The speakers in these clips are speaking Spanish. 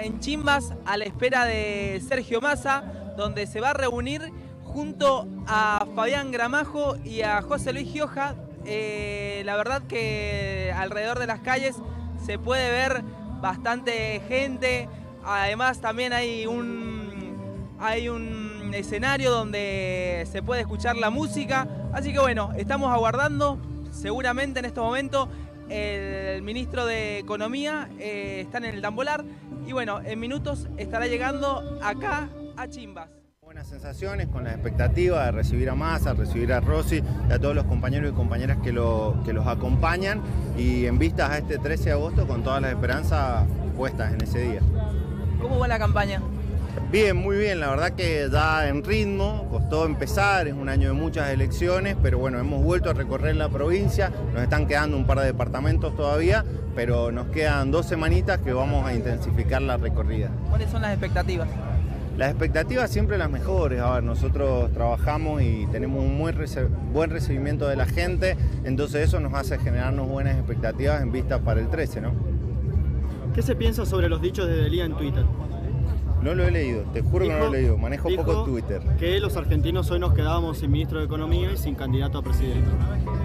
En Chimbas, a la espera de Sergio Massa, donde se va a reunir junto a Fabián Gramajo y a José Luis Gioja. Eh, la verdad que alrededor de las calles se puede ver bastante gente. Además también hay un, hay un escenario donde se puede escuchar la música. Así que bueno, estamos aguardando. Seguramente en este momento el ministro de Economía eh, está en el Tambolar. Y bueno, en minutos estará llegando acá a Chimbas. Buenas sensaciones, con la expectativa de recibir a Massa, recibir a Rossi y a todos los compañeros y compañeras que, lo, que los acompañan y en vistas a este 13 de agosto con todas las esperanzas puestas en ese día. ¿Cómo va la campaña? Bien, muy bien, la verdad que da en ritmo, costó empezar, es un año de muchas elecciones, pero bueno, hemos vuelto a recorrer la provincia, nos están quedando un par de departamentos todavía, pero nos quedan dos semanitas que vamos a intensificar la recorrida. ¿Cuáles son las expectativas? Las expectativas siempre las mejores. A ver, nosotros trabajamos y tenemos un muy buen recibimiento de la gente, entonces eso nos hace generarnos buenas expectativas en vista para el 13, ¿no? ¿Qué se piensa sobre los dichos de Delía en Twitter? No lo he leído, te juro que no lo he leído, manejo poco Twitter. Que los argentinos hoy nos quedábamos sin ministro de Economía y sin candidato a presidente.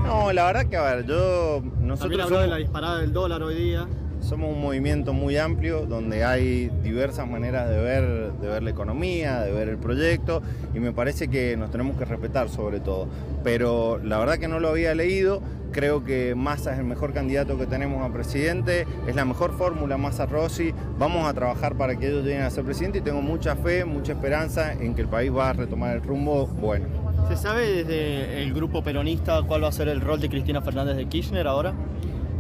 No, la verdad que a ver, yo... Nosotros También habló de la disparada del dólar hoy día. Somos un movimiento muy amplio donde hay diversas maneras de ver, de ver la economía, de ver el proyecto y me parece que nos tenemos que respetar sobre todo. Pero la verdad que no lo había leído, creo que Massa es el mejor candidato que tenemos a presidente, es la mejor fórmula Massa Rossi, vamos a trabajar para que ellos lleguen a ser presidente y tengo mucha fe, mucha esperanza en que el país va a retomar el rumbo bueno. ¿Se sabe desde el grupo peronista cuál va a ser el rol de Cristina Fernández de Kirchner ahora?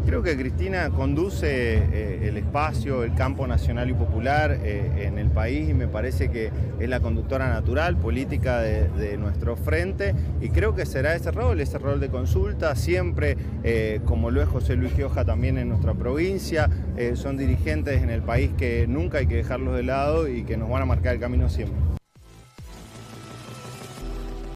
Creo que Cristina conduce eh, el espacio, el campo nacional y popular eh, en el país y me parece que es la conductora natural, política de, nuestro frente y creo que será ese rol, ese rol de consulta, siempre eh, como lo es José Luis Gioja también en nuestra provincia, son dirigentes en el país que nunca hay que dejarlos de lado y que nos van a marcar el camino siempre.